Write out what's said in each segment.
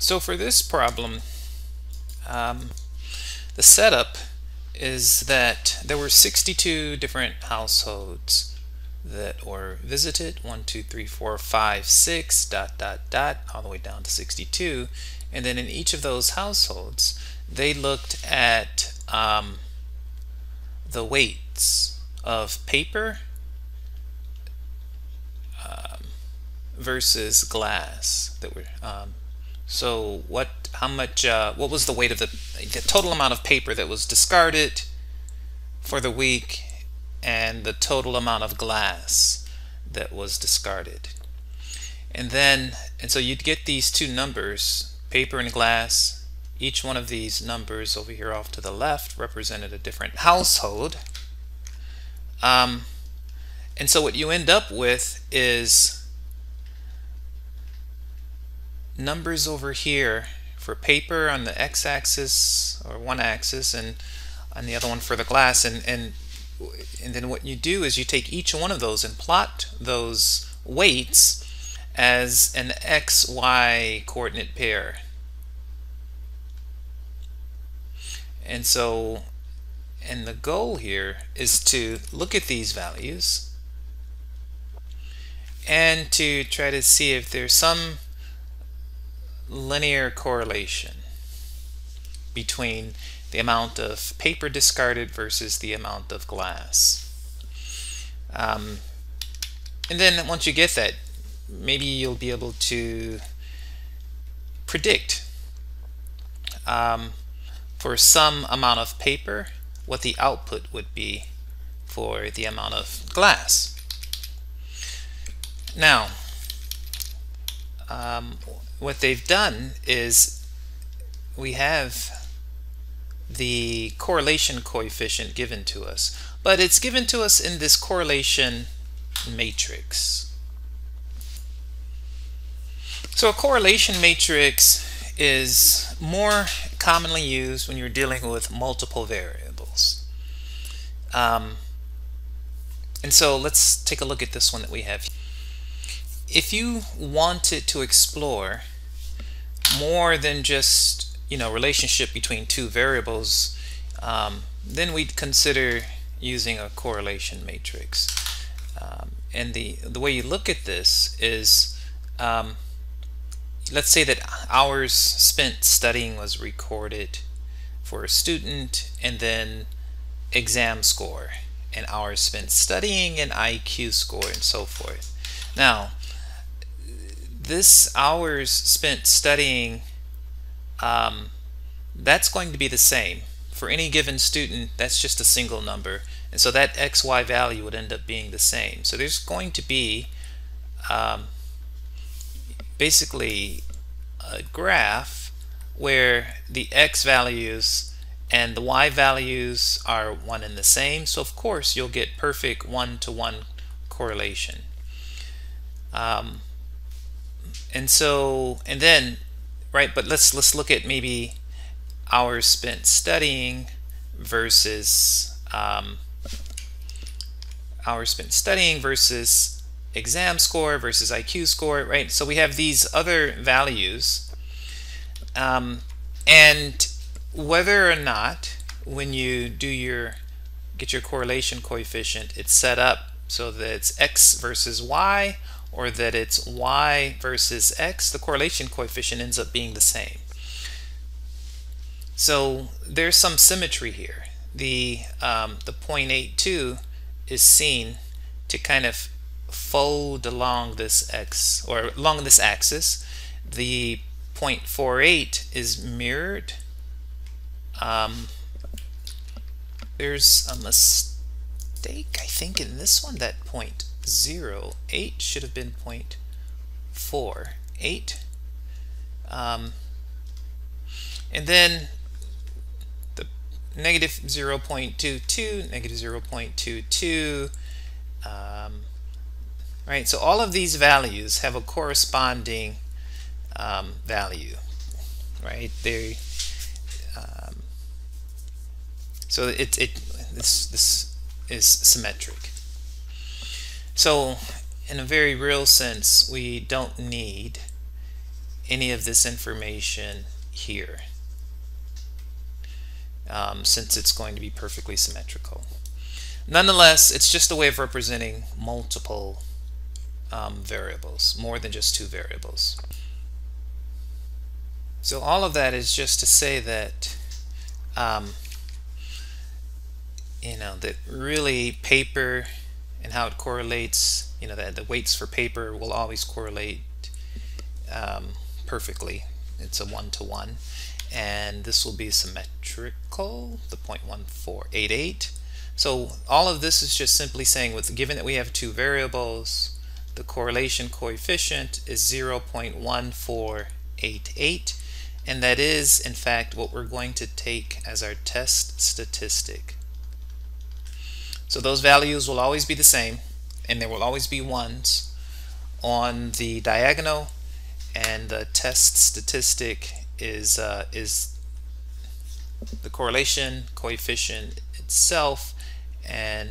So for this problem, um, the setup is that there were 62 different households that were visited. 1 2 3 4 5 6 dot dot dot all the way down to 62 and then in each of those households they looked at um, the weights of paper um, versus glass that were um, so what, how much, uh, what was the weight of the, the total amount of paper that was discarded for the week and the total amount of glass that was discarded. And then, and so you'd get these two numbers, paper and glass. Each one of these numbers over here off to the left represented a different household. Um, and so what you end up with is numbers over here for paper on the x-axis or one axis and on the other one for the glass. And and and then what you do is you take each one of those and plot those weights as an xy coordinate pair. And so and the goal here is to look at these values and to try to see if there's some linear correlation between the amount of paper discarded versus the amount of glass. Um, and then once you get that, maybe you'll be able to predict um, for some amount of paper what the output would be for the amount of glass. Now, um, what they've done is we have the correlation coefficient given to us, but it's given to us in this correlation matrix. So a correlation matrix is more commonly used when you're dealing with multiple variables. Um, and so let's take a look at this one that we have. If you wanted to explore more than just you know relationship between two variables um, then we'd consider using a correlation matrix. Um, and the the way you look at this is um, let's say that hours spent studying was recorded for a student and then exam score and hours spent studying and IQ score and so forth. Now this hours spent studying, um, that's going to be the same. For any given student, that's just a single number. And so that xy value would end up being the same. So there's going to be um, basically a graph where the x values and the y values are one and the same. So of course you'll get perfect one-to-one -one correlation. Um, and so and then right but let's let's look at maybe hours spent studying versus um, hours spent studying versus exam score versus IQ score right? So we have these other values um, and whether or not when you do your get your correlation coefficient it's set up so that it's x versus y or that it's y versus x, the correlation coefficient ends up being the same. So there's some symmetry here. The, um, the 0.82 is seen to kind of fold along this x or along this axis. The 0.48 is mirrored. Um, there's a mistake, I think, in this one, that point zero. 8 should have been 0.4. 8. Um, and then the negative 0.22, negative 0.22. Um, right, so all of these values have a corresponding um, value, right? They, um, so it, it this this is symmetric. So in a very real sense, we don't need any of this information here um, since it's going to be perfectly symmetrical. Nonetheless, it's just a way of representing multiple um, variables, more than just two variables. So all of that is just to say that um, you know that really paper and how it correlates you know that the weights for paper will always correlate um, perfectly. It's a one-to-one. -one. and this will be symmetrical the 0.1488 so all of this is just simply saying with given that we have two variables the correlation coefficient is 0.1488 and that is in fact what we're going to take as our test statistic so those values will always be the same and there will always be ones on the diagonal and the test statistic is uh, is the correlation coefficient itself and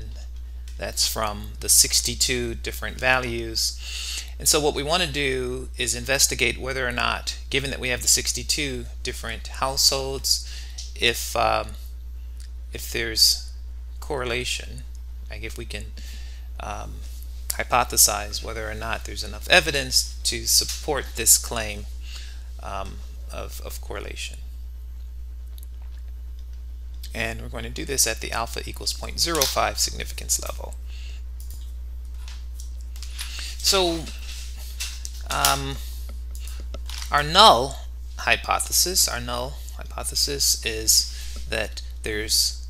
that's from the 62 different values. And so what we want to do is investigate whether or not given that we have the 62 different households if um, if there's correlation like if we can um, hypothesize whether or not there's enough evidence to support this claim um, of, of correlation. And we're going to do this at the alpha equals 0.05 significance level. So um, our null hypothesis, our null hypothesis is that there's,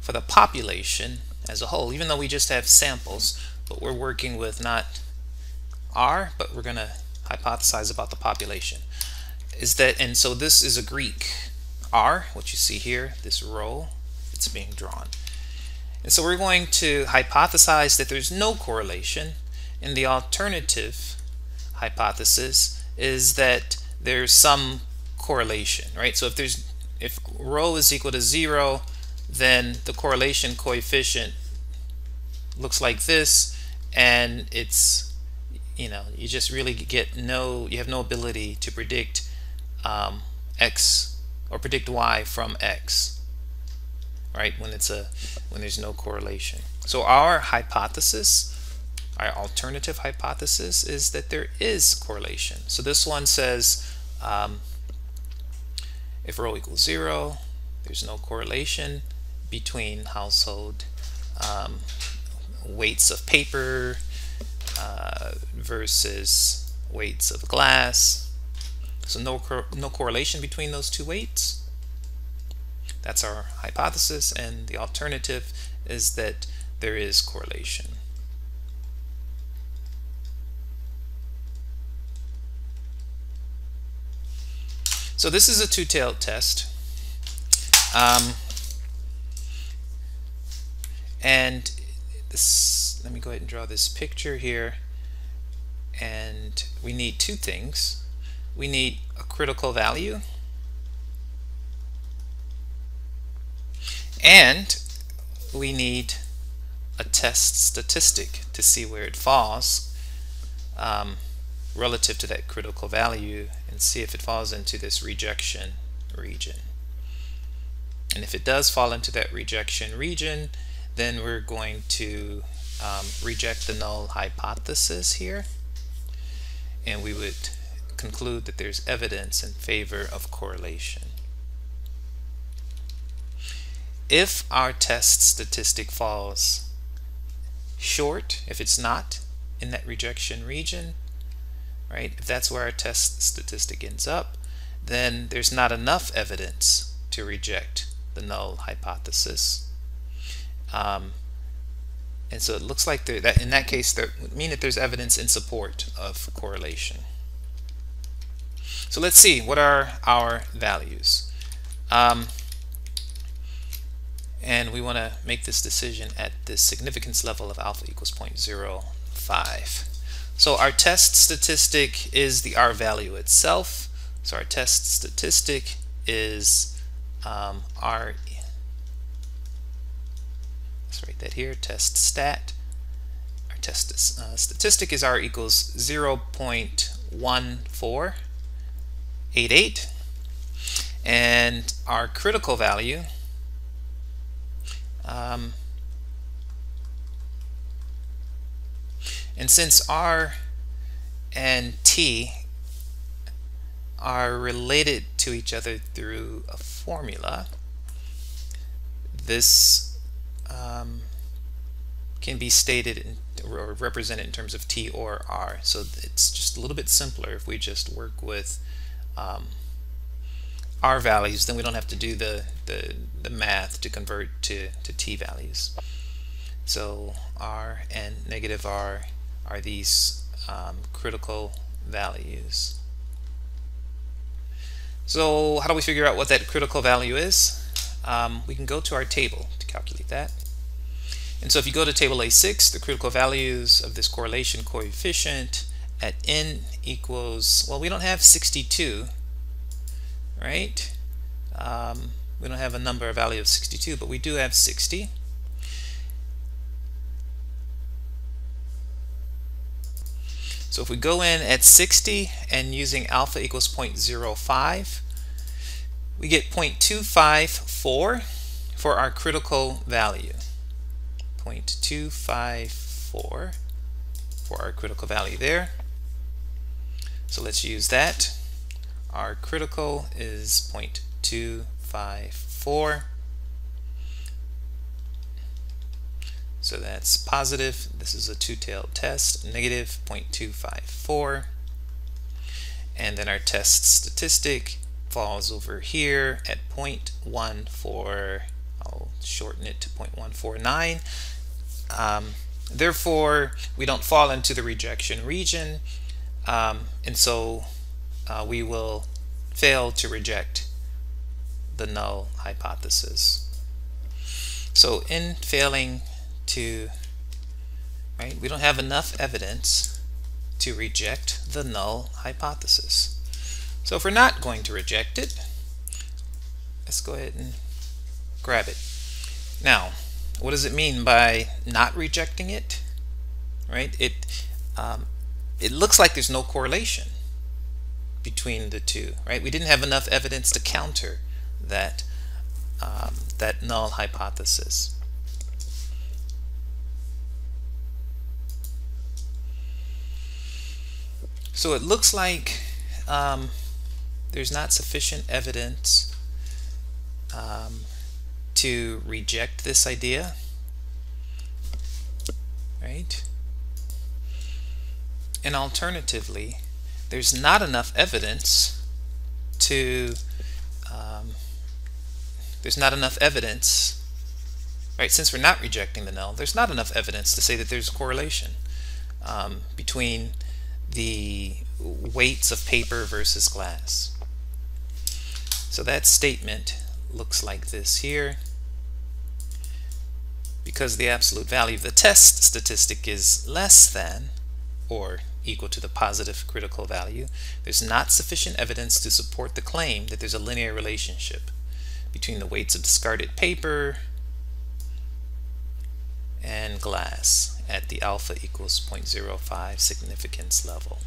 for the population as a whole, even though we just have samples, but we're working with not R, but we're going to hypothesize about the population. Is that, and so this is a Greek R, what you see here, this rho it's being drawn. And so we're going to hypothesize that there's no correlation, and the alternative hypothesis is that there's some correlation, right? So if there's if rho is equal to zero, then the correlation coefficient looks like this and it's you know you just really get no you have no ability to predict um, x or predict y from x right when it's a when there's no correlation. So our hypothesis our alternative hypothesis is that there is correlation. So this one says um, if rho equals zero there's no correlation between household um, weights of paper uh, versus weights of glass. So no, cor no correlation between those two weights. That's our hypothesis and the alternative is that there is correlation. So this is a two-tailed test. Um, and this let me go ahead and draw this picture here. And we need two things. We need a critical value. And we need a test statistic to see where it falls um, relative to that critical value and see if it falls into this rejection region. And if it does fall into that rejection region then we're going to um, reject the null hypothesis here and we would conclude that there's evidence in favor of correlation. If our test statistic falls short, if it's not in that rejection region, right, if that's where our test statistic ends up, then there's not enough evidence to reject the null hypothesis um, and so it looks like there, that in that case, that would mean that there's evidence in support of correlation. So let's see, what are our values? Um, and we want to make this decision at the significance level of alpha equals 0.05. So our test statistic is the R value itself. So our test statistic is um, R Write that here, test stat. Our test uh, statistic is R equals 0.14 0.88 and our critical value um, and since R and T are related to each other through a formula this um, can be stated in, or represented in terms of T or R. So it's just a little bit simpler if we just work with um, R values, then we don't have to do the, the, the math to convert to, to T values. So R and negative R are these um, critical values. So how do we figure out what that critical value is? Um, we can go to our table to calculate that. And so if you go to table A6, the critical values of this correlation coefficient at n equals, well, we don't have 62, right? Um, we don't have a number, a value of 62, but we do have 60. So if we go in at 60 and using alpha equals 0.05, we get 0.254 for our critical value. 0.254 for our critical value there. So let's use that. Our critical is 0.254. So that's positive. This is a two-tailed test, negative 0.254. And then our test statistic falls over here at 0.14. I'll shorten it to 0.149. Um, therefore, we don't fall into the rejection region, um, and so uh, we will fail to reject the null hypothesis. So in failing to, right, we don't have enough evidence to reject the null hypothesis. So if we're not going to reject it, let's go ahead and grab it. Now, what does it mean by not rejecting it? Right? It um, it looks like there's no correlation between the two. Right? We didn't have enough evidence to counter that um, that null hypothesis. So it looks like um, there's not sufficient evidence um, to reject this idea, right? And alternatively, there's not enough evidence to, um, there's not enough evidence, right? Since we're not rejecting the null, there's not enough evidence to say that there's a correlation um, between the weights of paper versus glass. So that statement looks like this here. Because the absolute value of the test statistic is less than or equal to the positive critical value, there's not sufficient evidence to support the claim that there's a linear relationship between the weights of discarded paper and glass at the alpha equals 0.05 significance level.